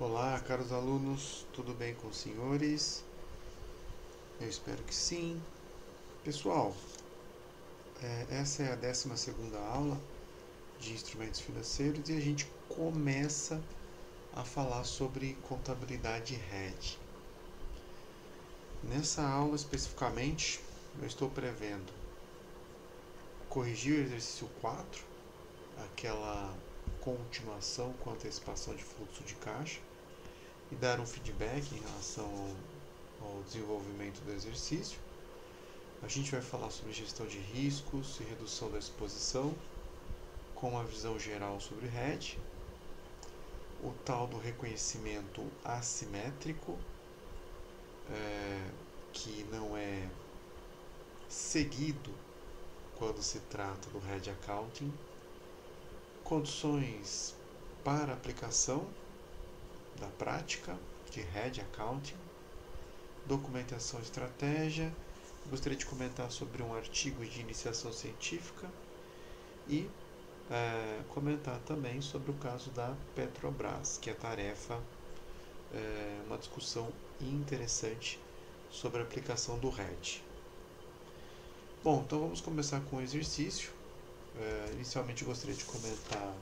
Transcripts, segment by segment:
Olá, caros alunos, tudo bem com os senhores? Eu espero que sim. Pessoal, é, essa é a 12 aula de instrumentos financeiros e a gente começa a falar sobre contabilidade RED. Nessa aula especificamente, eu estou prevendo corrigir o exercício 4, aquela continuação com antecipação de fluxo de caixa e dar um feedback em relação ao, ao desenvolvimento do exercício. A gente vai falar sobre gestão de riscos e redução da exposição, com uma visão geral sobre RED, o tal do reconhecimento assimétrico, é, que não é seguido quando se trata do RED Accounting condições para aplicação da prática de Red Accounting, documentação e estratégia. Gostaria de comentar sobre um artigo de iniciação científica e é, comentar também sobre o caso da Petrobras, que é tarefa, é, uma discussão interessante sobre a aplicação do RED. Bom, então vamos começar com o exercício. É, inicialmente gostaria de comentar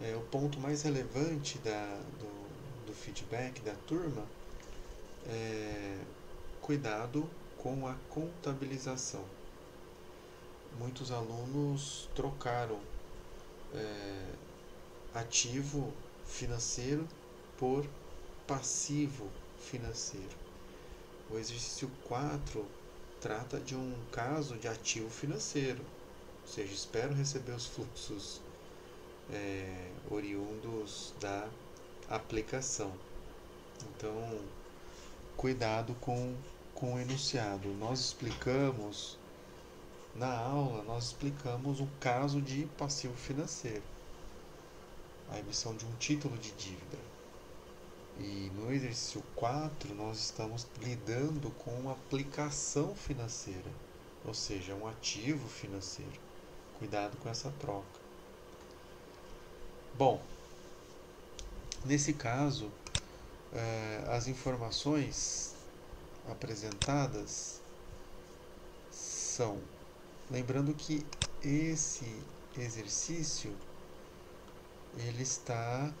é, o ponto mais relevante da, do, do feedback da turma é cuidado com a contabilização. Muitos alunos trocaram é, ativo financeiro por passivo financeiro. O exercício 4 trata de um caso de ativo financeiro, ou seja, espero receber os fluxos é, oriundos da aplicação. Então, cuidado com, com o enunciado. Nós explicamos, na aula, nós explicamos o caso de passivo financeiro, a emissão de um título de dívida. E no exercício 4, nós estamos lidando com uma aplicação financeira, ou seja, um ativo financeiro. Cuidado com essa troca. Bom, nesse caso, eh, as informações apresentadas são, lembrando que esse exercício ele está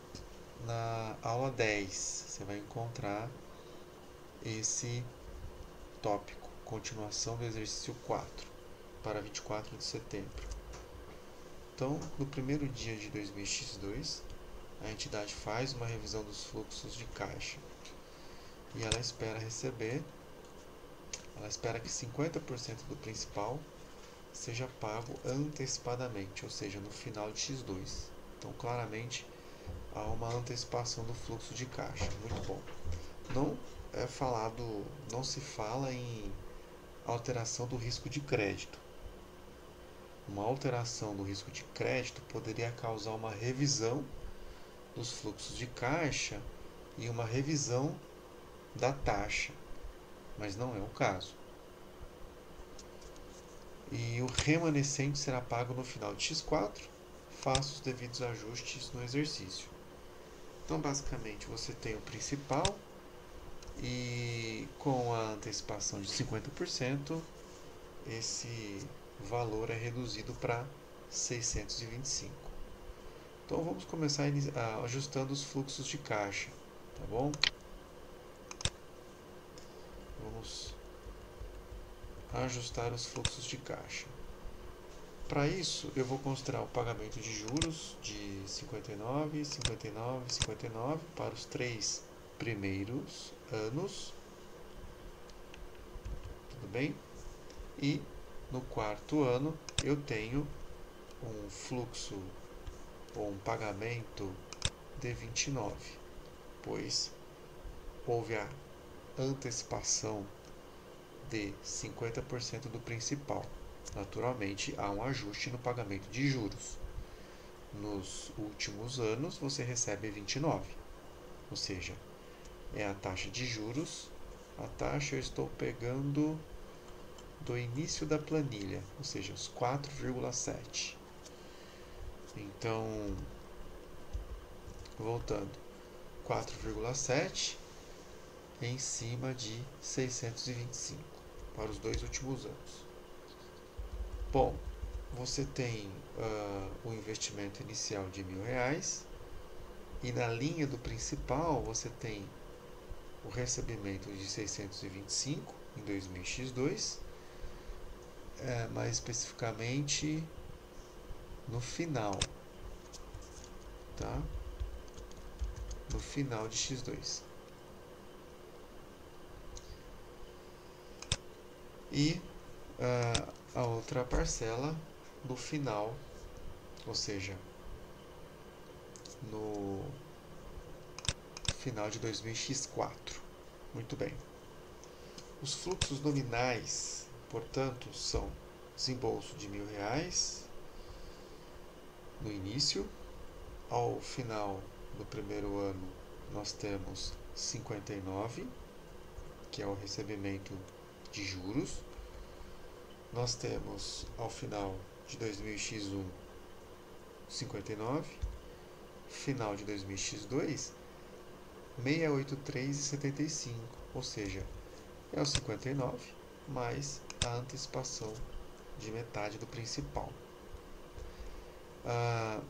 na aula 10 você vai encontrar esse tópico, continuação do exercício 4, para 24 de setembro. Então, no primeiro dia de 2002, a entidade faz uma revisão dos fluxos de caixa e ela espera receber, ela espera que 50% do principal seja pago antecipadamente, ou seja, no final de X2. Então, claramente, há uma antecipação do fluxo de caixa. Muito bom. Não é falado, não se fala em alteração do risco de crédito. Uma alteração do risco de crédito poderia causar uma revisão dos fluxos de caixa e uma revisão da taxa, mas não é o caso. E o remanescente será pago no final de X4, faça os devidos ajustes no exercício. Então, basicamente, você tem o principal e com a antecipação de 50%, esse valor é reduzido para 625. Então, vamos começar ajustando os fluxos de caixa, tá bom? Vamos ajustar os fluxos de caixa. Para isso, eu vou considerar o pagamento de juros de 59, 59, 59 para os três primeiros anos. Tudo bem? E no quarto ano, eu tenho um fluxo ou um pagamento de 29, pois houve a antecipação de 50% do principal naturalmente há um ajuste no pagamento de juros. Nos últimos anos você recebe 29, ou seja, é a taxa de juros. A taxa eu estou pegando do início da planilha, ou seja, os 4,7. Então, voltando 4,7 em cima de 625 para os dois últimos anos. Bom, você tem uh, o investimento inicial de mil reais e na linha do principal você tem o recebimento de 625 em 2000x2, é, mais especificamente no final, tá? No final de x2. E uh, a outra parcela no final, ou seja, no final de 2000x4. Muito bem. Os fluxos nominais, portanto, são desembolso de mil reais no início. Ao final do primeiro ano, nós temos 59, que é o recebimento de juros. Nós temos ao final de 2000x1 59, final de 2000x2 683,75, ou seja, é o 59 mais a antecipação de metade do principal. Ah,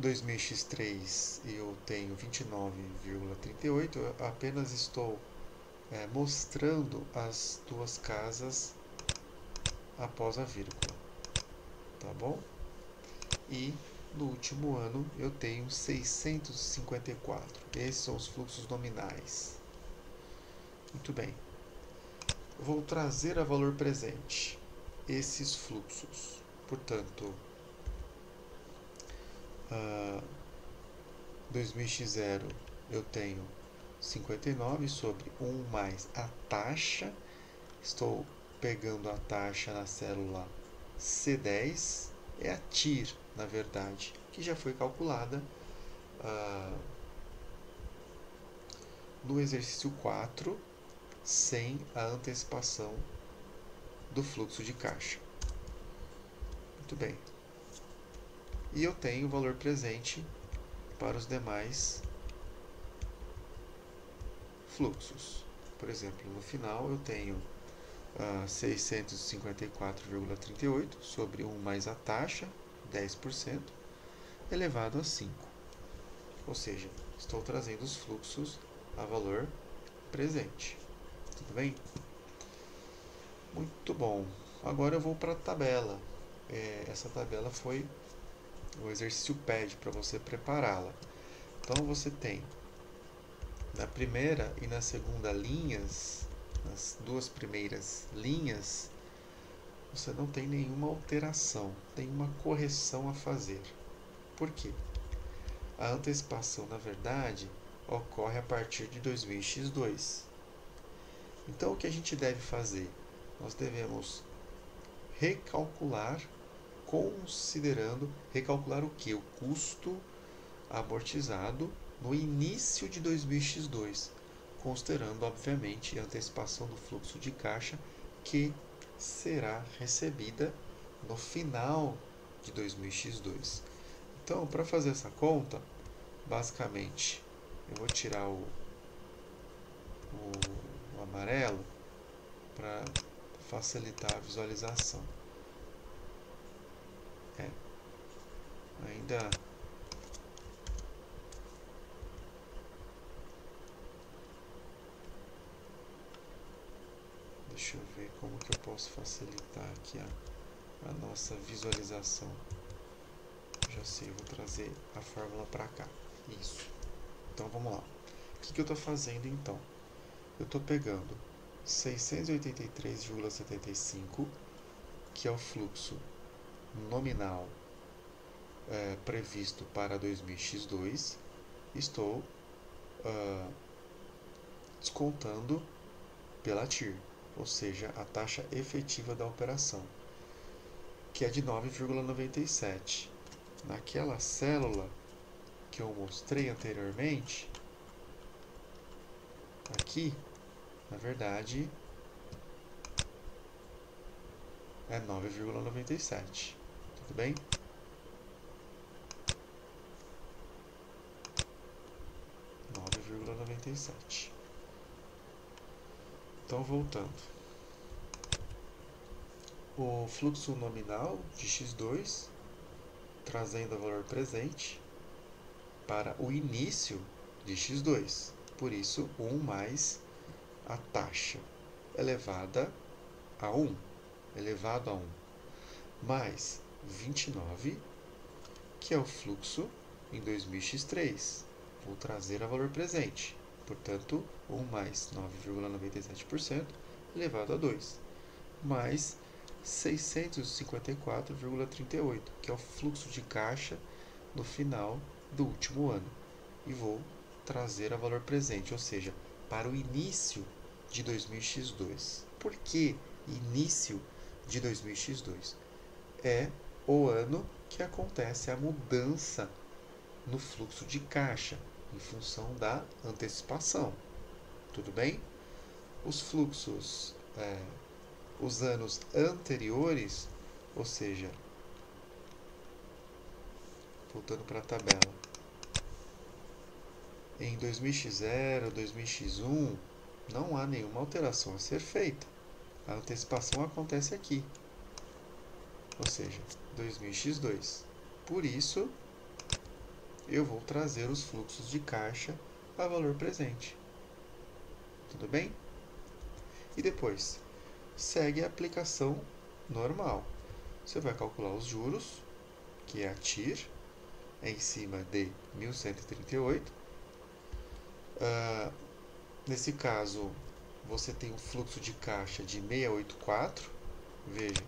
2000x3 eu tenho 29,38, eu apenas estou é, mostrando as duas casas após a vírgula, tá bom? E no último ano eu tenho 654. Esses são os fluxos nominais. Muito bem. Vou trazer a valor presente esses fluxos. Portanto, uh, 2000x0 eu tenho 59 sobre 1 mais a taxa. Estou pegando a taxa na célula C10, é a TIR, na verdade, que já foi calculada uh, no exercício 4, sem a antecipação do fluxo de caixa. Muito bem. E eu tenho o valor presente para os demais fluxos. Por exemplo, no final eu tenho uh, 654,38 sobre 1 mais a taxa, 10%, elevado a 5. Ou seja, estou trazendo os fluxos a valor presente. Tudo bem? Muito bom. Agora eu vou para a tabela. É, essa tabela foi o exercício pede para você prepará-la. Então você tem na primeira e na segunda linhas, nas duas primeiras linhas, você não tem nenhuma alteração, tem uma correção a fazer. Por quê? A antecipação, na verdade, ocorre a partir de 2000x2. Então, o que a gente deve fazer? Nós devemos recalcular, considerando, recalcular o que? O custo amortizado no início de 2000x2, considerando, obviamente, a antecipação do fluxo de caixa que será recebida no final de 2000x2. Então, para fazer essa conta, basicamente, eu vou tirar o, o, o amarelo para facilitar a visualização. É. Ainda Deixa eu ver como que eu posso facilitar aqui a, a nossa visualização. Já sei, vou trazer a fórmula para cá. Isso. Então vamos lá. O que, que eu estou fazendo então? Eu estou pegando 683,75, que é o fluxo nominal é, previsto para 2000x2, estou uh, descontando pela TIR ou seja, a taxa efetiva da operação, que é de 9,97. Naquela célula que eu mostrei anteriormente, aqui, na verdade, é 9,97. Tudo bem? 2.997. Então, voltando. O fluxo nominal de x2, trazendo o valor presente para o início de x2. Por isso, 1 mais a taxa elevada a 1, elevado a 1, mais 29, que é o fluxo em 2000x3. Vou trazer a valor presente. Portanto, 1 mais 9,97% elevado a 2, mais 654,38, que é o fluxo de caixa no final do último ano. E vou trazer a valor presente, ou seja, para o início de 2000x2. Por que início de 2000x2? É o ano que acontece a mudança no fluxo de caixa em função da antecipação. Tudo bem? Os fluxos, é, os anos anteriores, ou seja, voltando para a tabela, em 2000x0, 2000x1, não há nenhuma alteração a ser feita. A antecipação acontece aqui, ou seja, 2000x2. Por isso, eu vou trazer os fluxos de caixa a valor presente. Tudo bem? E depois, segue a aplicação normal. Você vai calcular os juros, que é a TIR, em cima de 1138. Uh, nesse caso, você tem um fluxo de caixa de 684. Veja,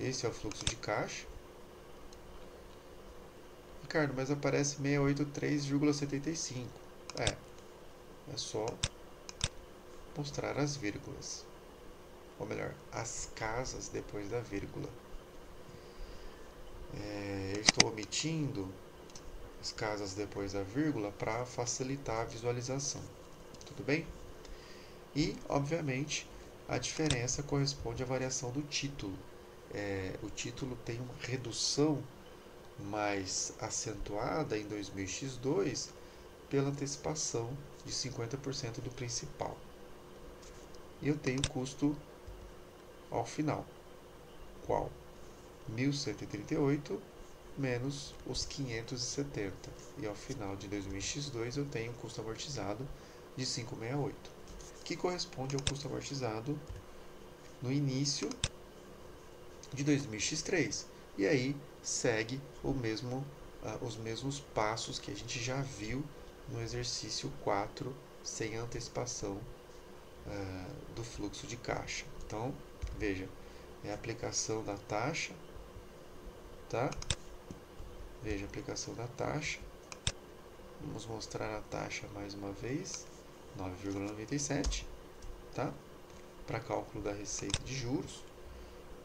esse é o fluxo de caixa. Ricardo, mas aparece 683,75. É, é só mostrar as vírgulas. Ou melhor, as casas depois da vírgula. É, eu estou omitindo as casas depois da vírgula para facilitar a visualização. Tudo bem? E, obviamente, a diferença corresponde à variação do título. É, o título tem uma redução mais acentuada em 2000x2 pela antecipação de 50% do principal. E eu tenho custo ao final, qual? 1138 menos os 570. E ao final de 2000x2 eu tenho um custo amortizado de 568, que corresponde ao custo amortizado no início de 2000x3. E aí segue mesmo, uh, os mesmos passos que a gente já viu no exercício 4, sem antecipação uh, do fluxo de caixa. Então, veja, é a aplicação da taxa, tá? Veja a aplicação da taxa. Vamos mostrar a taxa mais uma vez, 9,97, tá? Para cálculo da receita de juros.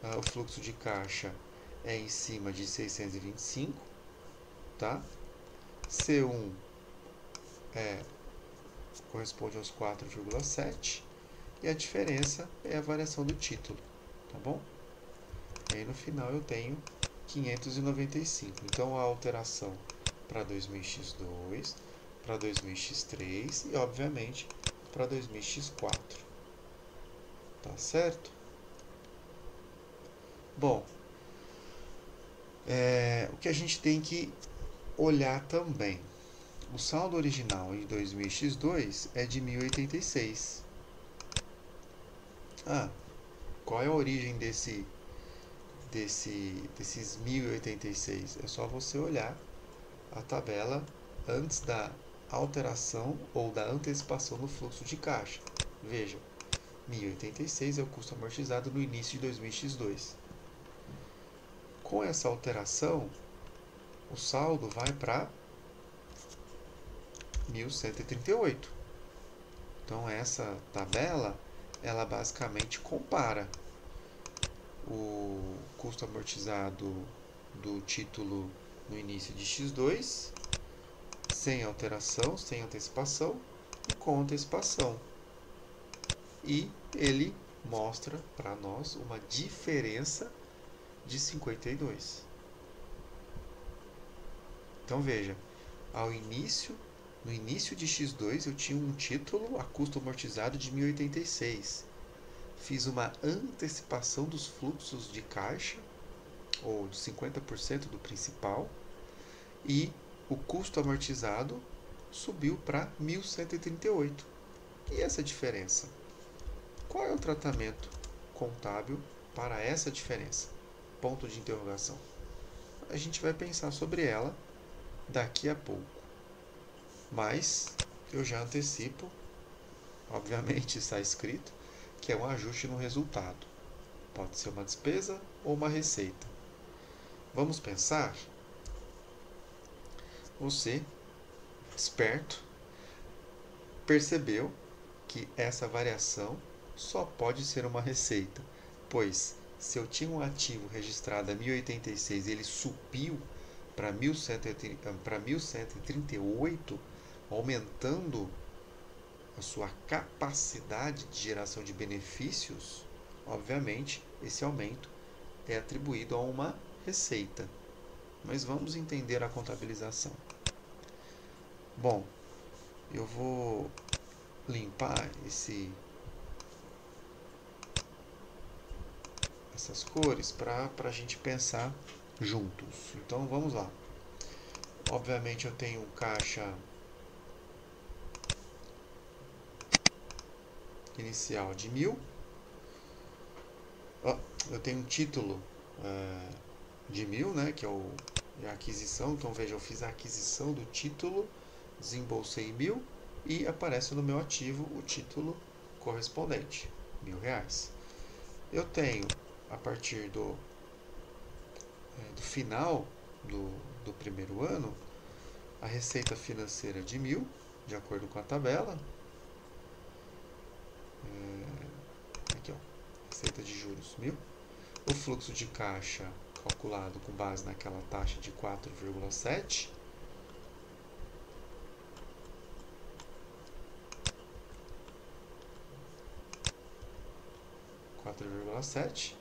Uh, o fluxo de caixa é em cima de 625, tá? C1 é, corresponde aos 4,7 e a diferença é a variação do título, tá bom? E aí no final eu tenho 595. Então a alteração para 2000x2, para 2000x3 e obviamente para 2000x4. Tá certo? Bom, é, o que a gente tem que olhar também. O saldo original em 2000x2 é de 1086. Ah, qual é a origem desse, desse, desses 1086? É só você olhar a tabela antes da alteração ou da antecipação no fluxo de caixa. Veja, 1086 é o custo amortizado no início de 2000x2. Com essa alteração, o saldo vai para 1138. Então essa tabela, ela basicamente compara o custo amortizado do título no início de X2, sem alteração, sem antecipação e com antecipação. E ele mostra para nós uma diferença de 52. Então veja, ao início No início de X2 eu tinha um título a custo amortizado de 1086. Fiz uma antecipação dos fluxos de caixa, ou de 50% do principal, e o custo amortizado subiu para 1138. E essa diferença? Qual é o tratamento contábil para essa diferença? Ponto de interrogação. A gente vai pensar sobre ela daqui a pouco. Mas eu já antecipo, obviamente está escrito, que é um ajuste no resultado. Pode ser uma despesa ou uma receita. Vamos pensar? Você, esperto, percebeu que essa variação só pode ser uma receita, pois se eu tinha um ativo registrado a 1086 e ele subiu para 1138, aumentando a sua capacidade de geração de benefícios, obviamente esse aumento é atribuído a uma receita. Mas vamos entender a contabilização. Bom, eu vou limpar esse essas cores para a gente pensar juntos. Então vamos lá. Obviamente eu tenho caixa inicial de mil. Oh, eu tenho um título uh, de mil, né, que é o a aquisição. Então veja, eu fiz a aquisição do título, desembolsei mil e aparece no meu ativo o título correspondente, mil reais. Eu tenho a partir do, é, do final do, do primeiro ano a receita financeira de mil, de acordo com a tabela. É, aqui, ó, receita de juros mil. O fluxo de caixa calculado com base naquela taxa de 4,7 4,7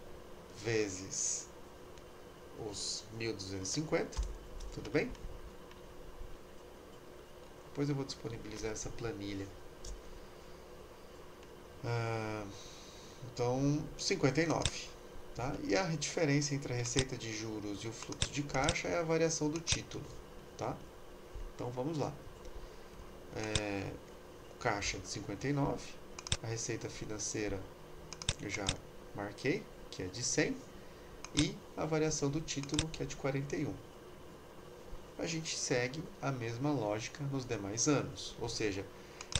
vezes os 1.250, tudo bem? Depois eu vou disponibilizar essa planilha. Ah, então, 59. Tá? E a diferença entre a receita de juros e o fluxo de caixa é a variação do título. Tá? Então, vamos lá. É, caixa de 59, a receita financeira eu já marquei, que é de 100, e a variação do título, que é de 41. A gente segue a mesma lógica nos demais anos, ou seja,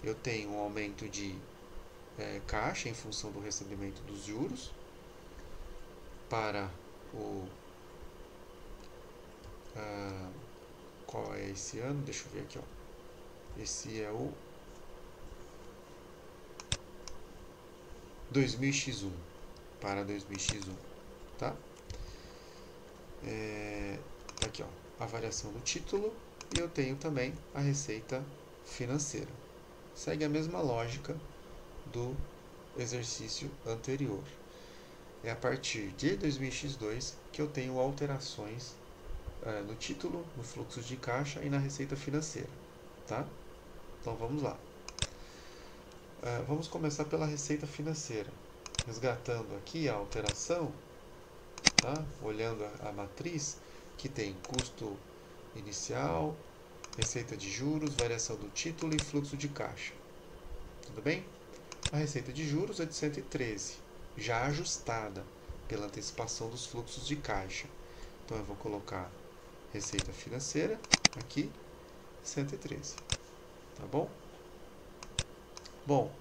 eu tenho um aumento de é, caixa em função do recebimento dos juros para o. Ah, qual é esse ano? Deixa eu ver aqui. Ó. Esse é o 2000x1 para 2000x1, tá? É, tá aqui, ó, a variação do título e eu tenho também a receita financeira. Segue a mesma lógica do exercício anterior. É a partir de 2000x2 que eu tenho alterações é, no título, no fluxo de caixa e na receita financeira, tá? Então vamos lá. É, vamos começar pela receita financeira. Resgatando aqui a alteração, tá? olhando a, a matriz, que tem custo inicial, receita de juros, variação do título e fluxo de caixa. Tudo bem? A receita de juros é de 113, já ajustada pela antecipação dos fluxos de caixa. Então eu vou colocar receita financeira aqui, 113. Tá bom? Bom,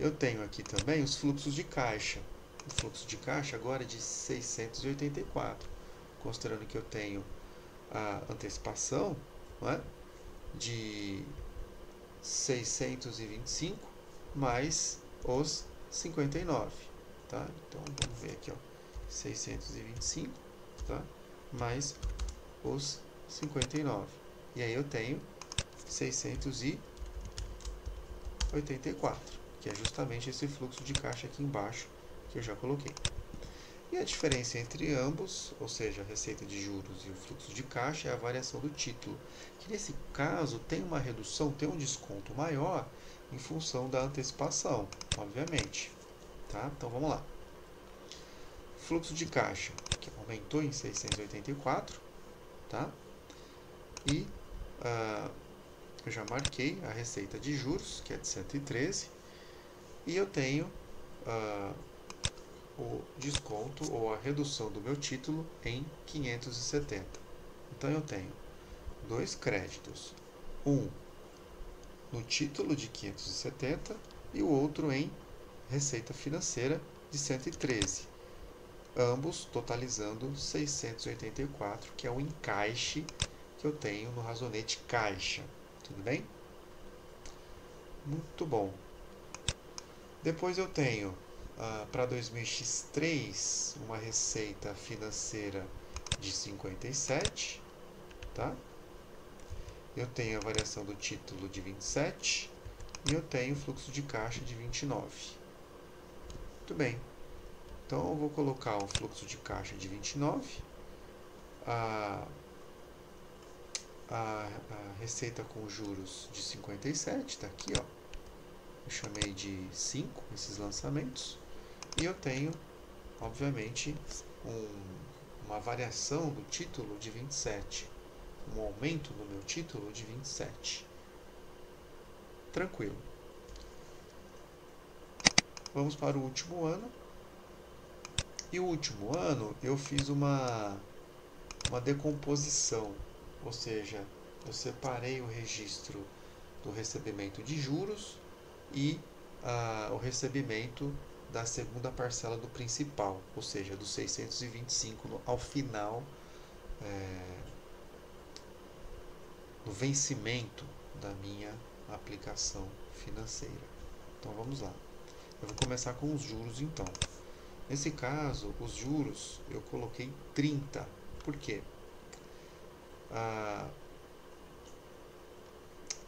eu tenho aqui também os fluxos de caixa. O fluxo de caixa agora é de 684, considerando que eu tenho a antecipação é? de 625 mais os 59. Tá? Então vamos ver aqui, ó, 625 tá? mais os 59. E aí eu tenho 684. 84, que é justamente esse fluxo de caixa aqui embaixo que eu já coloquei. E a diferença entre ambos, ou seja, a receita de juros e o fluxo de caixa, é a variação do título, que nesse caso tem uma redução, tem um desconto maior em função da antecipação, obviamente. Tá? Então vamos lá. Fluxo de caixa, que aumentou em 684, tá? E uh, eu já marquei a receita de juros, que é de 113, e eu tenho uh, o desconto ou a redução do meu título em 570. Então eu tenho dois créditos, um no título de 570 e o outro em receita financeira de 113, ambos totalizando 684, que é o encaixe que eu tenho no razonete caixa. Tudo bem? Muito bom. Depois eu tenho uh, para 2003 uma receita financeira de 57, tá? Eu tenho a variação do título de 27 e eu tenho fluxo de caixa de 29. Muito bem. Então eu vou colocar o fluxo de caixa de 29, a, a, a receita com juros de 57, está aqui, ó. Eu chamei de 5 esses lançamentos. E eu tenho, obviamente, um, uma variação do título de 27, um aumento no meu título de 27. Tranquilo. Vamos para o último ano. E o último ano eu fiz uma, uma decomposição, ou seja, eu separei o registro do recebimento de juros e o recebimento da segunda parcela do principal, ou seja, dos 625 no, ao final é, vencimento da minha aplicação financeira. Então vamos lá. Eu vou começar com os juros então. Nesse caso, os juros eu coloquei 30. Por quê? Ah,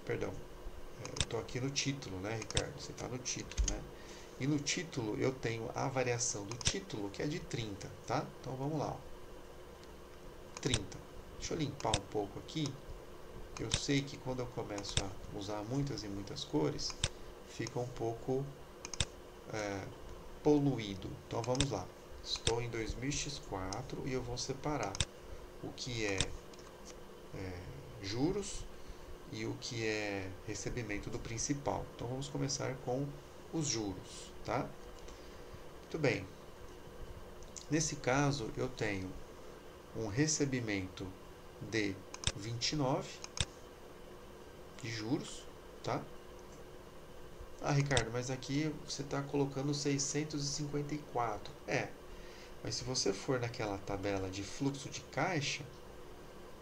perdão. Eu estou aqui no título, né, Ricardo? Você está no título, né? E no título eu tenho a variação do título, que é de 30, tá? Então vamos lá. Ó. 30. Deixa eu limpar um pouco aqui. Eu sei que quando eu começo a usar muitas e muitas cores, fica um pouco é, poluído. Então vamos lá. Estou em 2000x4 e eu vou separar o que é, é juros e o que é recebimento do principal. Então vamos começar com os juros tá? Muito bem. Nesse caso, eu tenho um recebimento de 29 de juros, tá? Ah, Ricardo, mas aqui você está colocando 654. É, mas se você for naquela tabela de fluxo de caixa,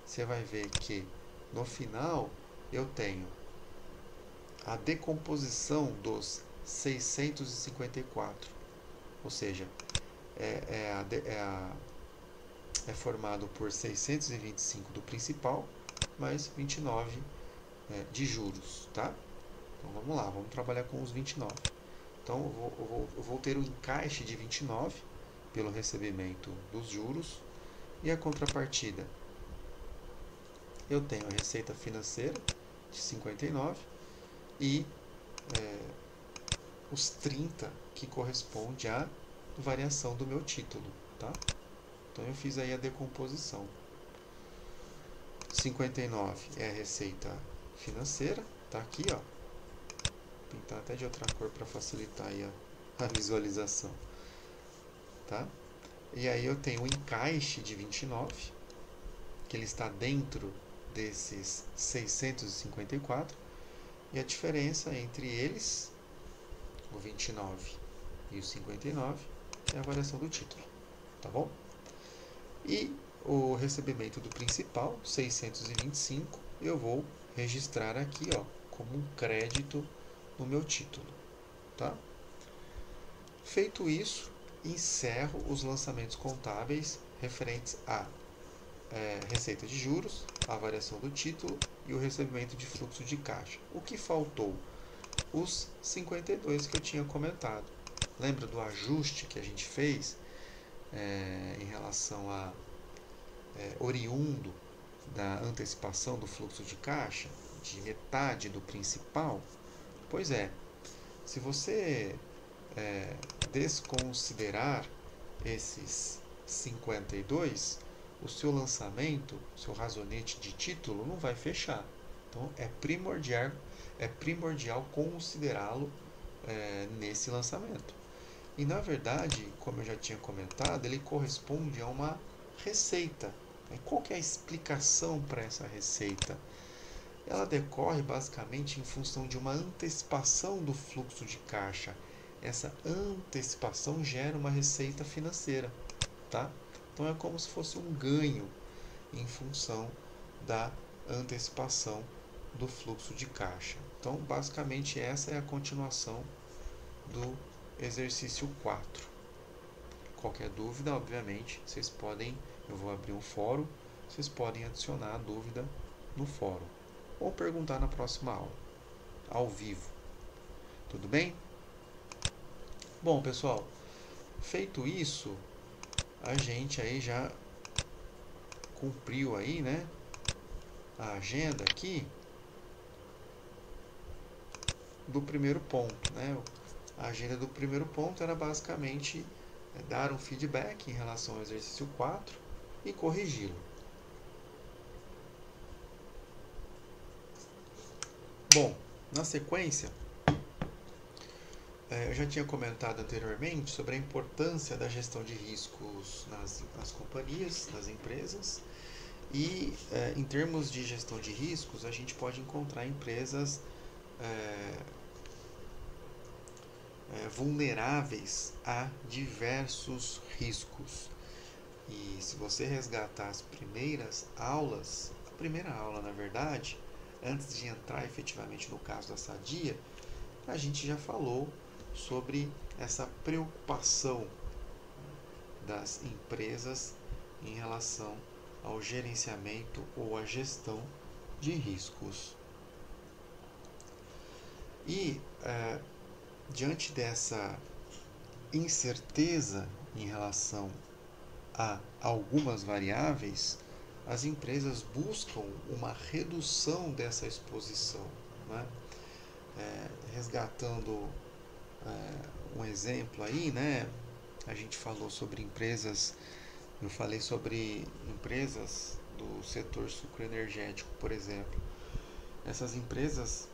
você vai ver que no final eu tenho a decomposição dos 654. Ou seja, é, é, a, é, a, é formado por 625 do principal, mais 29 é, de juros, tá? Então vamos lá, vamos trabalhar com os 29. Então eu vou, eu vou, eu vou ter o um encaixe de 29 pelo recebimento dos juros e a contrapartida. Eu tenho a receita financeira de 59 e é, os 30 que corresponde à variação do meu título, tá? Então eu fiz aí a decomposição. 59 é a receita financeira, tá aqui, ó. Pintar até de outra cor para facilitar aí a, a visualização, tá? E aí eu tenho o encaixe de 29, que ele está dentro desses 654, e a diferença entre eles o 29 e o 59 é a variação do título, tá bom? E o recebimento do principal, 625, eu vou registrar aqui, ó, como um crédito no meu título, tá? Feito isso, encerro os lançamentos contábeis referentes a é, receita de juros, a variação do título e o recebimento de fluxo de caixa. O que faltou? os 52 que eu tinha comentado. Lembra do ajuste que a gente fez? é, em relação a é, oriundo da antecipação do fluxo de caixa, de metade do principal, pois é, se você é, desconsiderar esses 52, o seu lançamento, seu razonete de título não vai fechar. Então é primordial, é primordial considerá-lo é, nesse lançamento. E na verdade, como eu já tinha comentado, ele corresponde a uma receita. Qual que é a explicação para essa receita? Ela decorre basicamente em função de uma antecipação do fluxo de caixa. Essa antecipação gera uma receita financeira, tá? Então é como se fosse um ganho em função da antecipação do fluxo de caixa. Então, basicamente, essa é a continuação do exercício 4. Qualquer dúvida, obviamente, vocês podem, eu vou abrir um fórum, vocês podem adicionar a dúvida no fórum ou perguntar na próxima aula, ao vivo. Tudo bem? Bom, pessoal, feito isso, a gente aí já cumpriu aí, né, a agenda aqui do primeiro ponto, né? A agenda do primeiro ponto era basicamente é, dar um feedback em relação ao exercício 4 e corrigi-lo. Bom, na sequência, eu já tinha comentado anteriormente sobre a importância da gestão de riscos nas, nas companhias, nas empresas. E é, em termos de gestão de riscos, a gente pode encontrar empresas é, é, vulneráveis a diversos riscos. E se você resgatar as primeiras aulas, a primeira aula, na verdade, antes de entrar efetivamente no caso da sadia, a gente já falou sobre essa preocupação das empresas em relação ao gerenciamento ou à gestão de riscos. E é, diante dessa incerteza em relação a algumas variáveis, as empresas buscam uma redução dessa exposição. Né? É, resgatando um exemplo aí, né? a gente falou sobre empresas, eu falei sobre empresas do setor sucroenergético, por exemplo. Essas empresas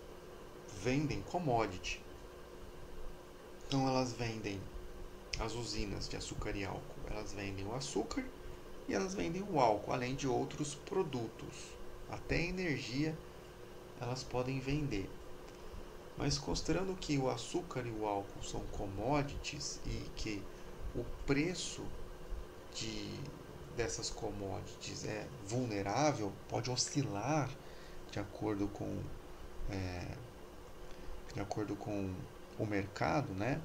vendem commodity, então elas vendem as usinas de açúcar e álcool, elas vendem o açúcar e elas vendem o álcool, além de outros produtos. Até energia elas podem vender. Mas considerando que o açúcar e o álcool são commodities e que o preço de, dessas commodities é vulnerável, pode oscilar de acordo com é, de acordo com o mercado, né?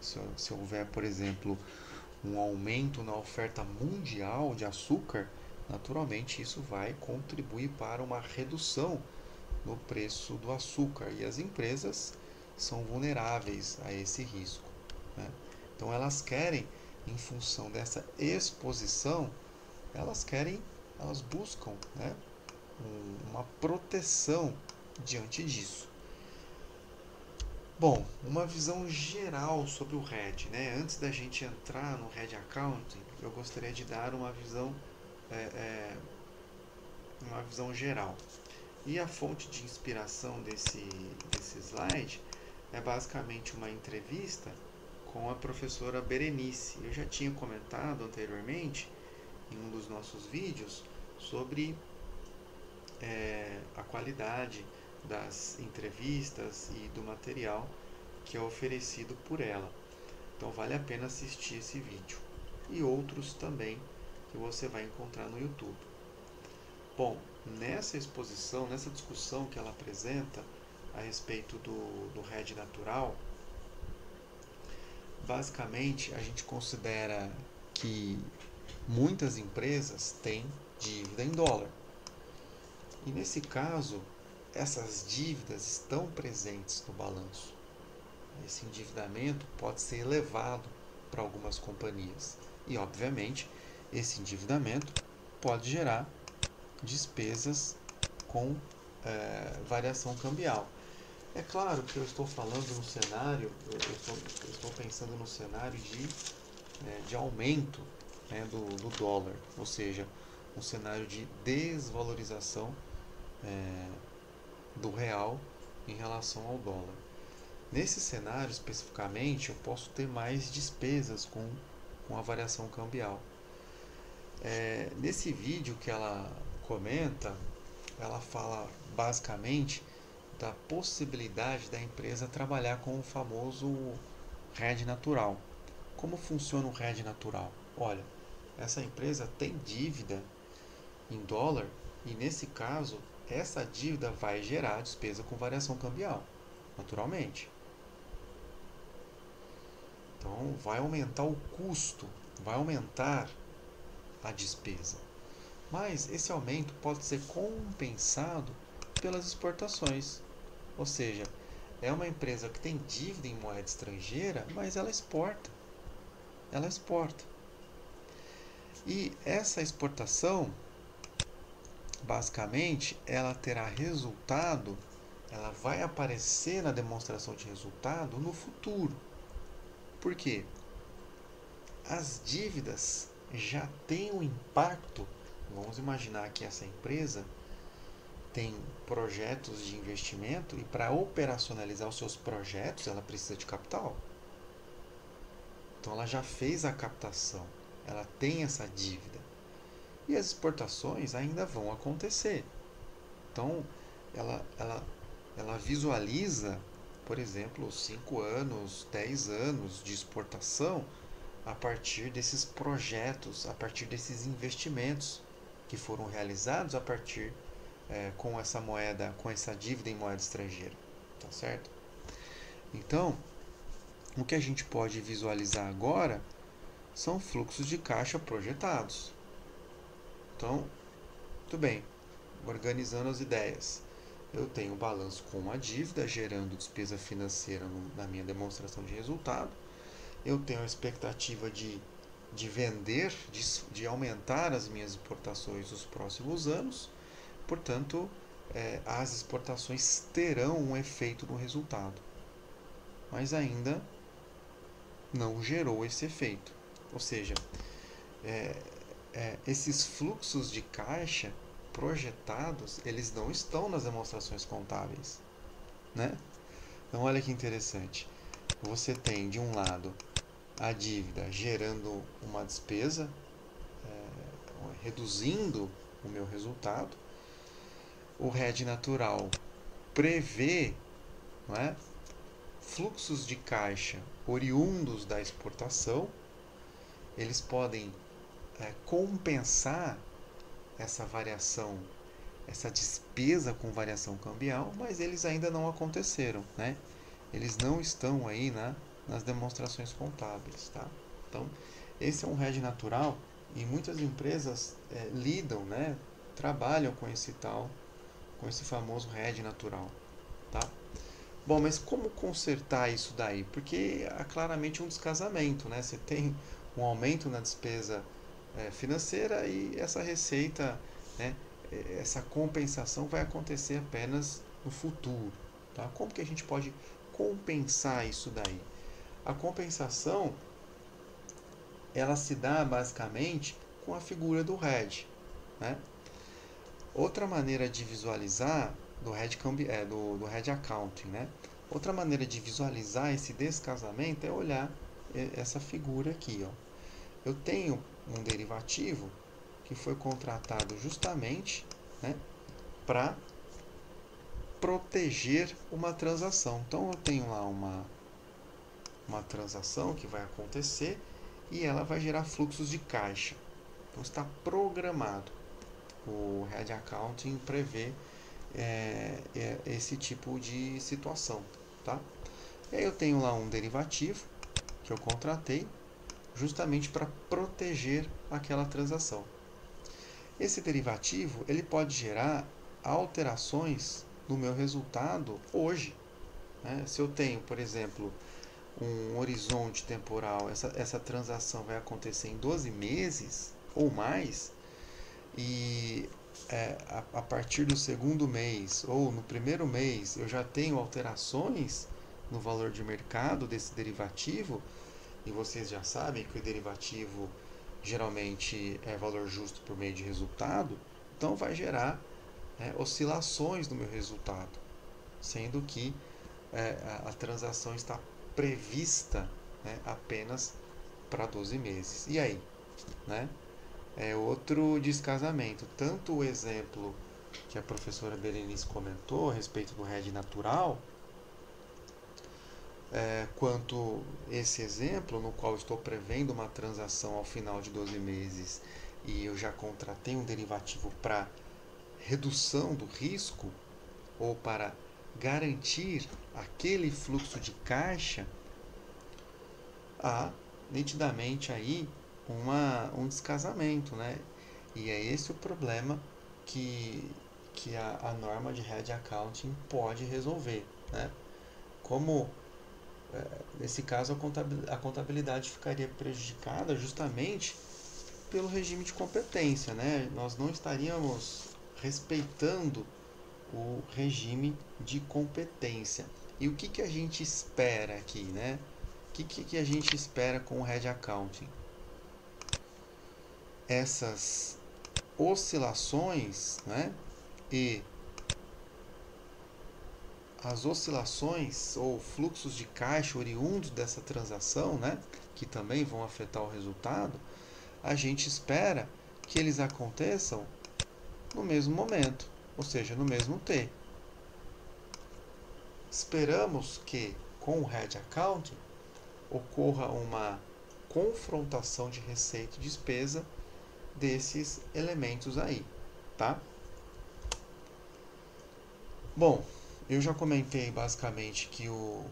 Se, se houver, por exemplo, um aumento na oferta mundial de açúcar, naturalmente isso vai contribuir para uma redução no preço do açúcar e as empresas são vulneráveis a esse risco. Né? Então elas querem, em função dessa exposição, elas querem, elas buscam né, uma proteção diante disso. Bom, uma visão geral sobre o RED. Né? Antes da gente entrar no RED Accounting, eu gostaria de dar uma visão, é, é, uma visão geral. E a fonte de inspiração desse, desse slide é basicamente uma entrevista com a professora Berenice. Eu já tinha comentado anteriormente em um dos nossos vídeos sobre é, a qualidade das entrevistas e do material que é oferecido por ela. Então vale a pena assistir esse vídeo e outros também que você vai encontrar no YouTube. Bom, nessa exposição, nessa discussão que ela apresenta a respeito do, do RED natural, basicamente a gente considera que muitas empresas têm dívida em dólar. E nesse caso, essas dívidas estão presentes no balanço. Esse endividamento pode ser elevado para algumas companhias. E, obviamente, esse endividamento pode gerar despesas com é, variação cambial. É claro que eu estou falando no cenário, eu estou, eu estou pensando no cenário de, é, de aumento né, do, do dólar, ou seja, um cenário de desvalorização é, do real em relação ao dólar. Nesse cenário especificamente, eu posso ter mais despesas com, com a variação cambial. É, nesse vídeo que ela comenta, ela fala basicamente da possibilidade da empresa trabalhar com o famoso RED natural. Como funciona o RED natural? Olha, essa empresa tem dívida em dólar e nesse caso essa dívida vai gerar despesa com variação cambial, naturalmente. Então vai aumentar o custo, vai aumentar a despesa. Mas esse aumento pode ser compensado pelas exportações. Ou seja, é uma empresa que tem dívida em moeda estrangeira, mas ela exporta. Ela exporta. E essa exportação, basicamente, ela terá resultado, ela vai aparecer na demonstração de resultado no futuro. Por quê? As dívidas já têm um impacto. Vamos imaginar que essa empresa tem projetos de investimento e para operacionalizar os seus projetos ela precisa de capital. Então ela já fez a captação, ela tem essa dívida. E as exportações ainda vão acontecer. Então ela, ela, ela visualiza, por exemplo, 5 anos, 10 anos de exportação a partir desses projetos, a partir desses investimentos que foram realizados a partir é, com essa moeda, com essa dívida em moeda estrangeira, tá certo? Então, o que a gente pode visualizar agora são fluxos de caixa projetados. Então, tudo bem, organizando as ideias. Eu tenho o balanço com uma dívida gerando despesa financeira no, na minha demonstração de resultado. Eu tenho a expectativa de, de vender, de, de aumentar as minhas exportações nos próximos anos Portanto, é, as exportações terão um efeito no resultado, mas ainda não gerou esse efeito. Ou seja, é, é, esses fluxos de caixa projetados, eles não estão nas demonstrações contábeis. Né? Então, olha que interessante. Você tem, de um lado, a dívida gerando uma despesa, é, reduzindo o meu resultado, o RED natural prevê não é, fluxos de caixa oriundos da exportação, eles podem é, compensar essa variação, essa despesa com variação cambial, mas eles ainda não aconteceram, né? Eles não estão aí na, nas demonstrações contábeis, tá? Então, esse é um RED natural e muitas empresas é, lidam, né? Trabalham com esse tal com esse famoso RED natural, tá? Bom, mas como consertar isso daí? Porque há claramente um descasamento, né? Você tem um aumento na despesa é, financeira e essa receita, né? É, essa compensação vai acontecer apenas no futuro, tá? Como que a gente pode compensar isso daí? A compensação ela se dá basicamente com a figura do RED, né? Outra maneira de visualizar do Red, é, do, do Red Accounting, né? Outra maneira de visualizar esse descasamento é olhar essa figura aqui, ó. Eu tenho um derivativo que foi contratado justamente, né, para proteger uma transação. Então eu tenho lá uma uma transação que vai acontecer e ela vai gerar fluxos de caixa. Então está programado o Red Accounting prevê é, é, esse tipo de situação, tá? E aí eu tenho lá um derivativo que eu contratei justamente para proteger aquela transação. Esse derivativo ele pode gerar alterações no meu resultado hoje. Né? Se eu tenho, por exemplo, um horizonte temporal, essa, essa transação vai acontecer em 12 meses ou mais, e é, a, a, partir do segundo mês ou no primeiro mês eu já tenho alterações no valor de mercado desse derivativo, e vocês já sabem que o derivativo geralmente é valor justo por meio de resultado, então vai gerar é, oscilações no meu resultado, sendo que é, a, a, transação está prevista né, apenas para 12 meses. E aí? Né? É outro descasamento. Tanto o exemplo que a professora Berenice comentou a respeito do RED natural, é, quanto esse exemplo, no qual estou prevendo uma transação ao final de 12 meses e eu já contratei um derivativo para redução do risco ou para garantir aquele fluxo de caixa, há nitidamente aí uma, um descasamento, né? E é esse o problema que, que a, a norma de Head Accounting pode resolver, né? Como é, nesse caso a contabilidade ficaria prejudicada justamente pelo regime de competência, né? Nós não estaríamos respeitando o regime de competência. E o que, que a gente espera aqui, né? O que, que, que a gente espera com o Head Accounting? Essas oscilações, né? E as oscilações ou fluxos de caixa oriundos dessa transação, né? Que também vão afetar o resultado, a gente espera que eles aconteçam no mesmo momento, ou seja, no mesmo T. Esperamos que com o Head Accounting ocorra uma confrontação de receita e despesa desses elementos aí, tá? Bom, eu já comentei basicamente que, o,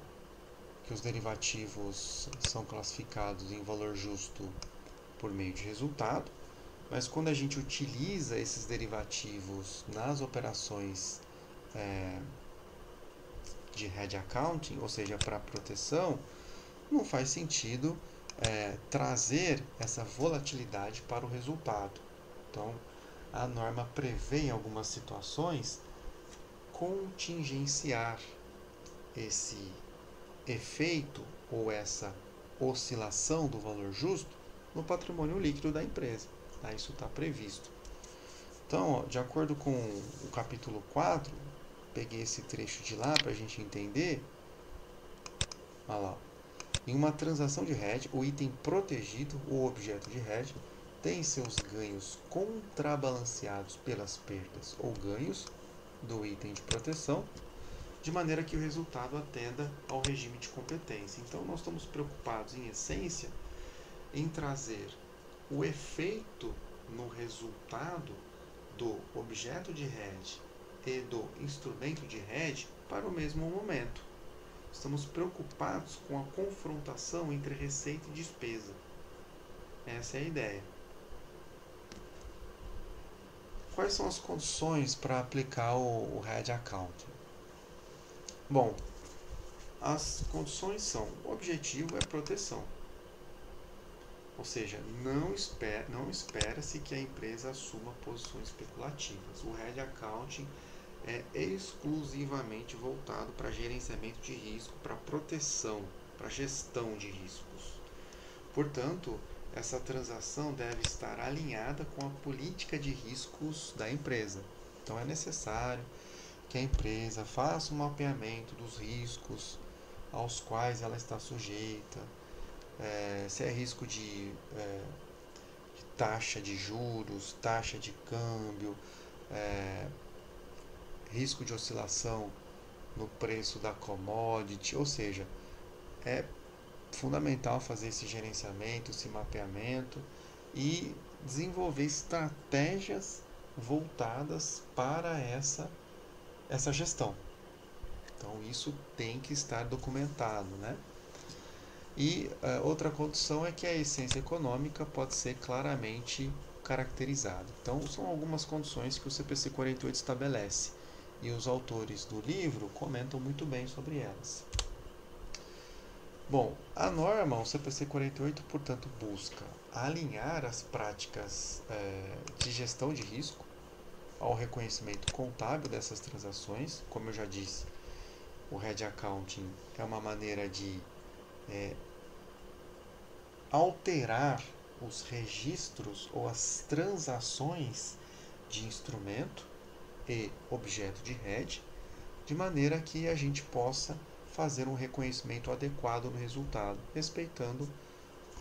que os derivativos são classificados em valor justo por meio de resultado. Mas quando a gente utiliza esses derivativos nas operações é, de hedge accounting, ou seja, para proteção, não faz sentido é, trazer essa volatilidade para o resultado. Então, a norma prevê em algumas situações contingenciar esse efeito ou essa oscilação do valor justo no patrimônio líquido da empresa. Tá? Isso está previsto. Então, ó, de acordo com o capítulo 4, peguei esse trecho de lá para a gente entender. Olha lá. Em uma transação de hedge, o item protegido, o objeto de hedge, tem seus ganhos contrabalanceados pelas perdas ou ganhos do item de proteção, de maneira que o resultado atenda ao regime de competência. Então, nós estamos preocupados, em essência, em trazer o efeito no resultado do objeto de hedge e do instrumento de hedge para o mesmo momento. Estamos preocupados com a confrontação entre receita e despesa. Essa é a ideia. Quais são as condições para aplicar o, Hedge Accounting? Bom, as condições são: o objetivo é proteção. Ou seja, não espera, não espera-se que a empresa assuma posições especulativas. O Hedge Accounting é exclusivamente voltado para gerenciamento de risco, para proteção, para gestão de riscos. Portanto, essa transação deve estar alinhada com a política de riscos da empresa. Então é necessário que a empresa faça um mapeamento dos riscos aos quais ela está sujeita, é, se é risco de, é, de, taxa de juros, taxa de câmbio, é, risco de oscilação no preço da commodity, ou seja, é fundamental fazer esse gerenciamento, esse mapeamento e desenvolver estratégias voltadas para essa, essa gestão. Então isso tem que estar documentado, né? E uh, outra condição é que a essência econômica pode ser claramente caracterizada. Então, são algumas condições que o CPC 48 estabelece e os autores do livro comentam muito bem sobre elas. Bom, a norma, o CPC 48, portanto, busca alinhar as práticas é, de gestão de risco ao reconhecimento contábil dessas transações. Como eu já disse, o Red Accounting é uma maneira de é, alterar os registros ou as transações de instrumento e objeto de RED, de maneira que a gente possa fazer um reconhecimento adequado no resultado, respeitando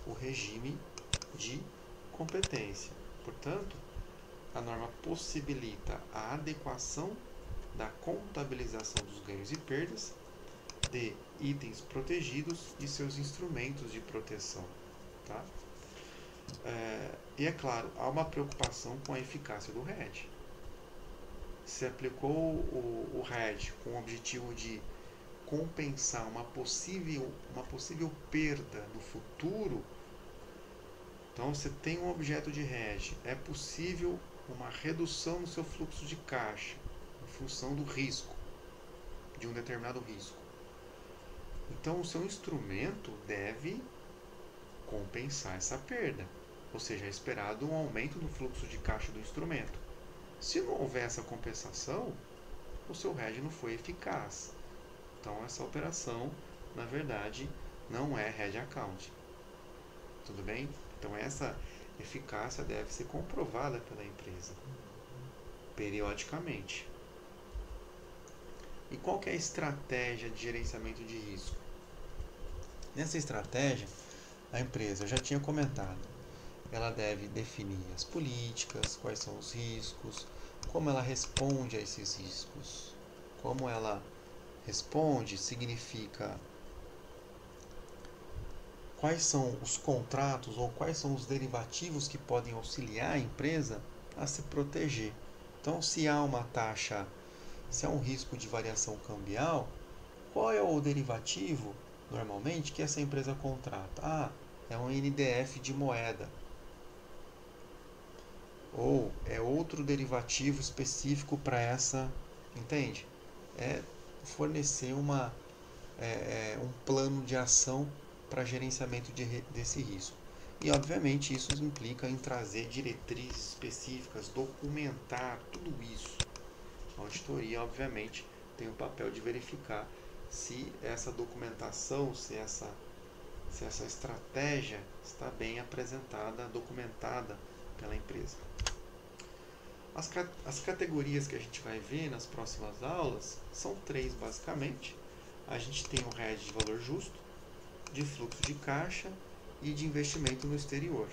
o regime de competência. Portanto, a norma possibilita a adequação da contabilização dos ganhos e perdas de itens protegidos e seus instrumentos de proteção. Tá? É, e é claro, há uma preocupação com a eficácia do RED. Se aplicou o, o RED com o objetivo de compensar uma possível, uma possível perda no futuro, então você tem um objeto de RED, é possível uma redução no seu fluxo de caixa em função do risco, de um determinado risco. Então o seu instrumento deve compensar essa perda, ou seja, é esperado um aumento no fluxo de caixa do instrumento. Se não houver essa compensação, o seu hedge não foi eficaz. Então essa operação, na verdade, não é hedge account. Tudo bem? Então essa eficácia deve ser comprovada pela empresa periodicamente. E qual é a estratégia de gerenciamento de risco? Nessa estratégia, a empresa, eu já tinha comentado, ela deve definir as políticas, quais são os riscos, como ela responde a esses riscos. Como ela responde significa quais são os contratos ou quais são os derivativos que podem auxiliar a empresa a se proteger. Então, se há uma taxa, se há um risco de variação cambial, qual é o derivativo normalmente que essa empresa contrata? Ah, é um NDF de moeda. Ou é outro derivativo específico para essa, entende? É fornecer uma, é, é um plano de ação para gerenciamento de, desse risco. E obviamente isso implica em trazer diretrizes específicas, documentar tudo isso. A auditoria, obviamente, tem o papel de verificar se essa documentação, se essa se essa estratégia está bem apresentada, documentada pela empresa. As, as categorias que a gente vai ver nas próximas aulas são três basicamente. A gente tem o RED de valor justo, de fluxo de caixa e de investimento no exterior.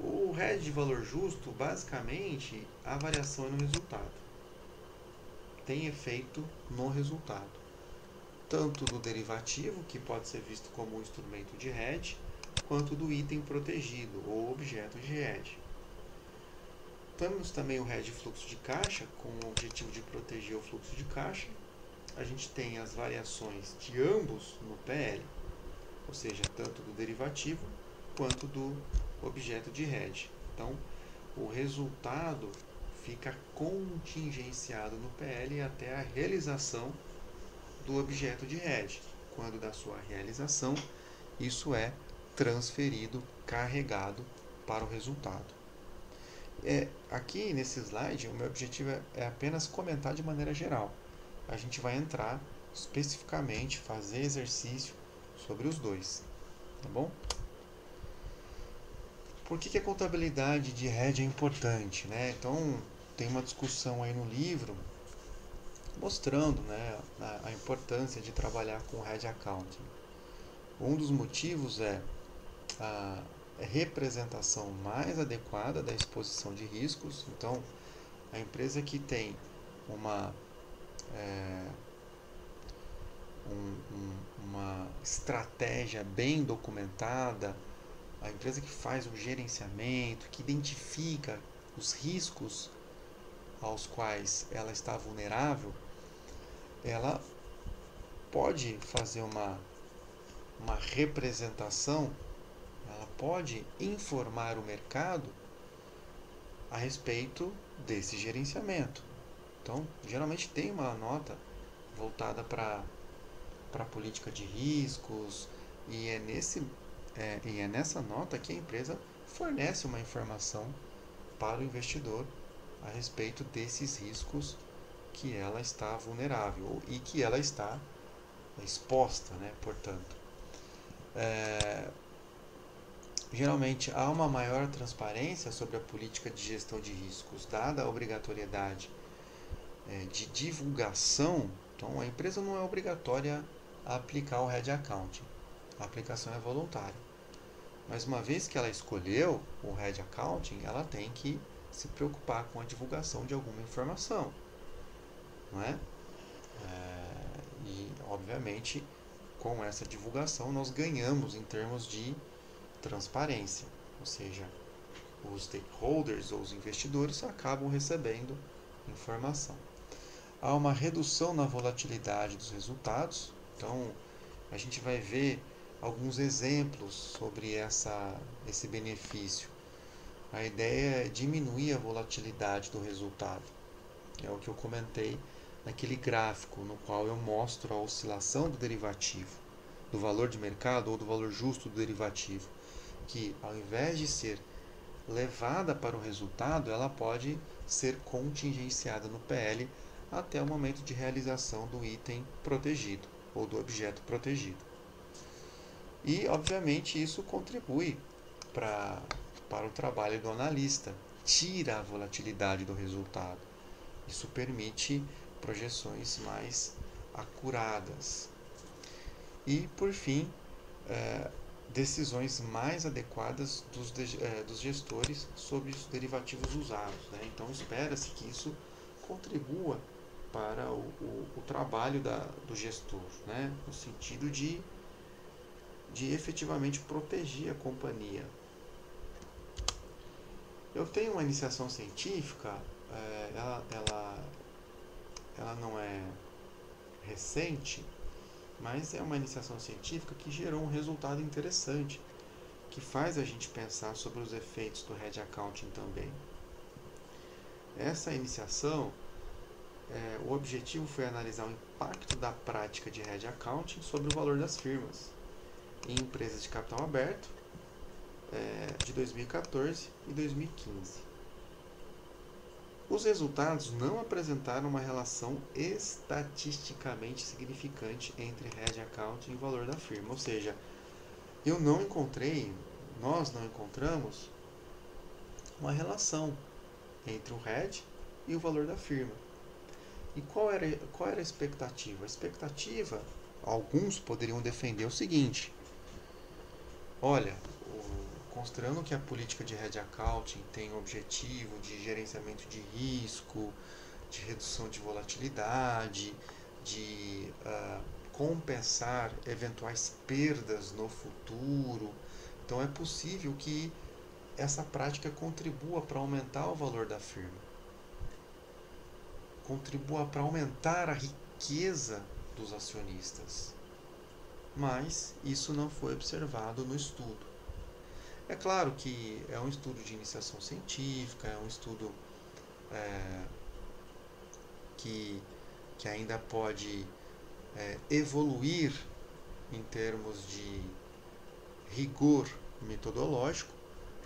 O RED de valor justo, basicamente, a variação é no resultado. Tem efeito no resultado tanto do derivativo, que pode ser visto como um instrumento de hedge, quanto do item protegido ou objeto de hedge. Temos também o hedge fluxo de caixa, com o objetivo de proteger o fluxo de caixa. A gente tem as variações de ambos no PL, ou seja, tanto do derivativo quanto do objeto de hedge. Então, o resultado fica contingenciado no PL até a realização do objeto de rede. Quando da sua realização, isso é transferido, carregado para o resultado. É, aqui nesse slide, o meu objetivo é, é apenas comentar de maneira geral. A gente vai entrar especificamente, fazer exercício sobre os dois. Tá bom? Por que, que a contabilidade de rede é importante? Né? Então, tem uma discussão aí no livro mostrando né, a, a importância de trabalhar com Red Accounting. Um dos motivos é a representação mais adequada da exposição de riscos. Então, a empresa que tem uma, é, um, um, uma estratégia bem documentada, a empresa que faz um gerenciamento, que identifica os riscos aos quais ela está vulnerável, ela pode fazer uma, uma representação, ela pode informar o mercado a respeito desse gerenciamento. Então, geralmente tem uma nota voltada para a política de riscos, e é, nesse, é, e é nessa nota que a empresa fornece uma informação para o investidor a respeito desses riscos que ela está vulnerável e que ela está exposta, né, portanto. É, geralmente há uma maior transparência sobre a política de gestão de riscos, dada a obrigatoriedade é, de divulgação. Então, a empresa não é obrigatória a aplicar o Red Accounting, a aplicação é voluntária. Mas uma vez que ela escolheu o Red Accounting, ela tem que se preocupar com a divulgação de alguma informação, não é? é e, obviamente, com essa divulgação nós ganhamos em termos de transparência, ou seja, os stakeholders ou os investidores acabam recebendo informação. Há uma redução na volatilidade dos resultados, então a gente vai ver alguns exemplos sobre essa, esse benefício. A ideia é diminuir a volatilidade do resultado. É o que eu comentei naquele gráfico no qual eu mostro a oscilação do derivativo, do valor de mercado ou do valor justo do derivativo, que ao invés de ser levada para o resultado, ela pode ser contingenciada no PL até o momento de realização do item protegido ou do objeto protegido. E, obviamente, isso contribui pra, para o trabalho do analista, tira a volatilidade do resultado. Isso permite projeções mais acuradas. E, por fim, é, decisões mais adequadas é, dos gestores sobre os derivativos usados. Né? Então, espera-se que isso contribua para o, o, o trabalho da, do gestor, né? no sentido de, de efetivamente proteger a companhia. Eu tenho uma iniciação científica, é, ela, ela ela não é recente, mas é uma iniciação científica que gerou um resultado interessante, que faz a gente pensar sobre os efeitos do Red Accounting também. Essa iniciação, é, o objetivo foi analisar o impacto da prática de Red Accounting sobre o valor das firmas em empresas de capital aberto é, de 2014 e 2015. Os resultados não apresentaram uma relação estatisticamente significante entre Red Account e o valor da firma. Ou seja, eu não encontrei, nós não encontramos uma relação entre o Red e o valor da firma. E qual era, qual era a expectativa? A expectativa, alguns poderiam defender o seguinte: olha, considerando que a política de Red Accounting tem o objetivo de gerenciamento de risco, de redução de volatilidade, de uh, compensar eventuais perdas no futuro. Então é possível que essa prática contribua para aumentar o valor da firma, contribua para aumentar a riqueza dos acionistas. Mas isso não foi observado no estudo. É claro que é um estudo de iniciação científica, é um estudo é, que, que ainda pode é, evoluir em termos de rigor metodológico,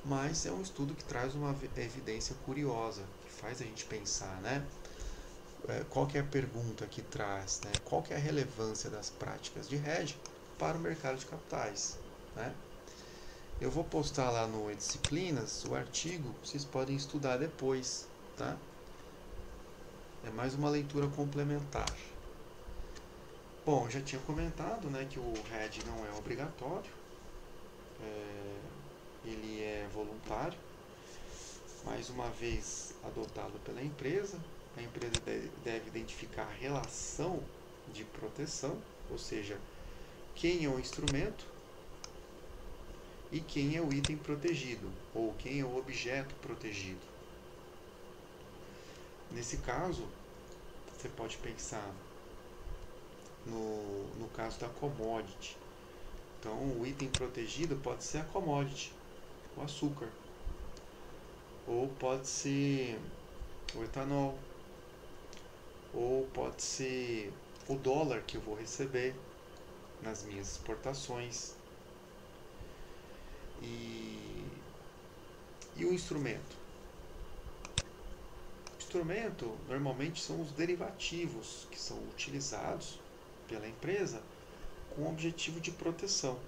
mas é um estudo que traz uma evidência curiosa, que faz a gente pensar, né? É, qual que é a pergunta que traz, né? Qual que é a relevância das práticas de hedge para o mercado de capitais, né? Eu vou postar lá no Disciplinas o artigo, vocês podem estudar depois, tá? É mais uma leitura complementar. Bom, já tinha comentado né, que o RED não é obrigatório, é, ele é voluntário, mais uma vez adotado pela empresa. A empresa deve identificar a relação de proteção, ou seja, quem é o instrumento e quem é o item protegido, ou quem é o objeto protegido. Nesse caso, você pode pensar no, no caso da commodity. Então, o item protegido pode ser a commodity, o açúcar, ou pode ser o etanol, ou pode ser o dólar que eu vou receber nas minhas exportações. E, e o instrumento? O instrumento normalmente são os derivativos que são utilizados pela empresa com o objetivo de proteção.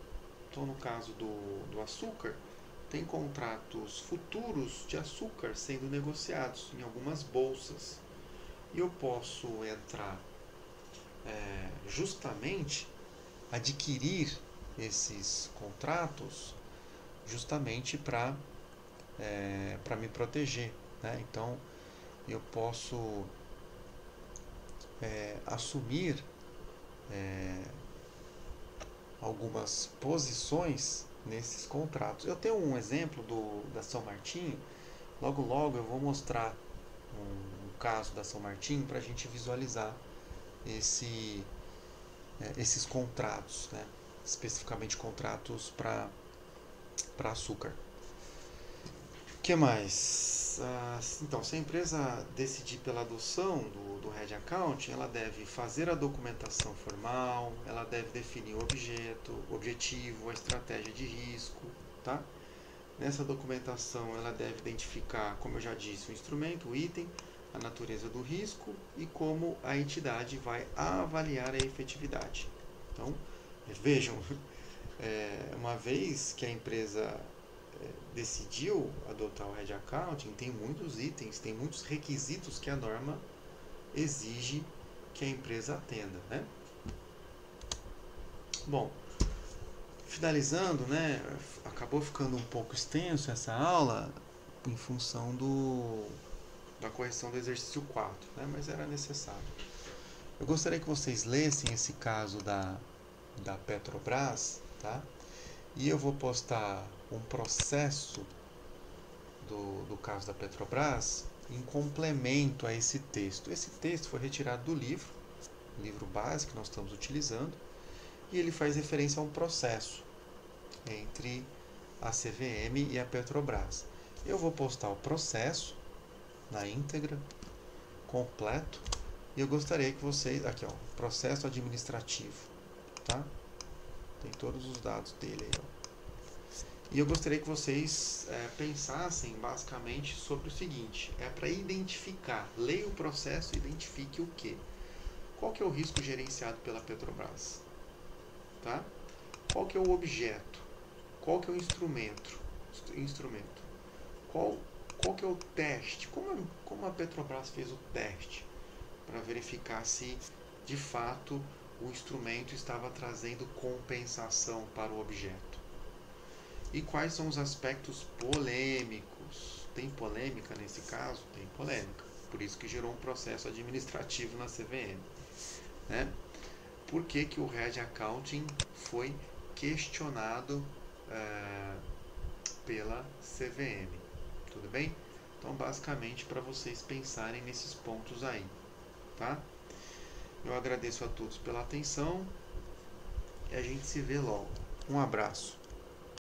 Então, no caso do, do açúcar, tem contratos futuros de açúcar sendo negociados em algumas bolsas. E eu posso entrar é, justamente adquirir esses contratos justamente para é, para me proteger. Né? Então eu posso é, assumir é, algumas posições nesses contratos. Eu tenho um exemplo do, da São Martinho, logo logo eu vou mostrar um, um caso da São Martinho para a gente visualizar esse, é, esses contratos, né? especificamente contratos para açúcar. O que mais? Ah, então, se a empresa decidir pela adoção do, do Red Account, ela deve fazer a documentação formal, ela deve definir o objeto, objetivo, a estratégia de risco, tá? Nessa documentação, ela deve identificar, como eu já disse, o instrumento, o item, a natureza do risco e como a entidade vai avaliar a efetividade. Então, vejam, é, uma vez que a empresa é, decidiu adotar o Red Accounting, tem muitos itens, tem muitos requisitos que a norma exige que a empresa atenda. Né? Bom, finalizando, né, acabou ficando um pouco extenso essa aula em função do da correção do exercício 4, né? mas era necessário. Eu gostaria que vocês lessem esse caso da, da Petrobras, tá? E eu vou postar um processo do, do caso da Petrobras em complemento a esse texto. Esse texto foi retirado do livro, livro base que nós estamos utilizando, e ele faz referência a um processo entre a CVM e a Petrobras. Eu vou postar o processo na íntegra, completo. E eu gostaria que vocês, aqui ó, processo administrativo, tá? Tem todos os dados dele aí, ó. E eu gostaria que vocês é, pensassem basicamente sobre o seguinte: é para identificar, leia o processo identifique o que. Qual que é o risco gerenciado pela Petrobras? Tá? Qual que é o objeto? Qual que é o instrumento? Instrumento. Qual qual que é o teste? Como, como a Petrobras fez o teste para verificar se de fato o instrumento estava trazendo compensação para o objeto? E quais são os aspectos polêmicos? Tem polêmica nesse caso? Tem polêmica. Por isso que gerou um processo administrativo na CVM. Né? Por que, que o Red Accounting foi questionado é, pela CVM? tudo bem? Então, basicamente, para vocês pensarem nesses pontos aí, tá? Eu agradeço a todos pela atenção e a gente se vê logo. Um abraço.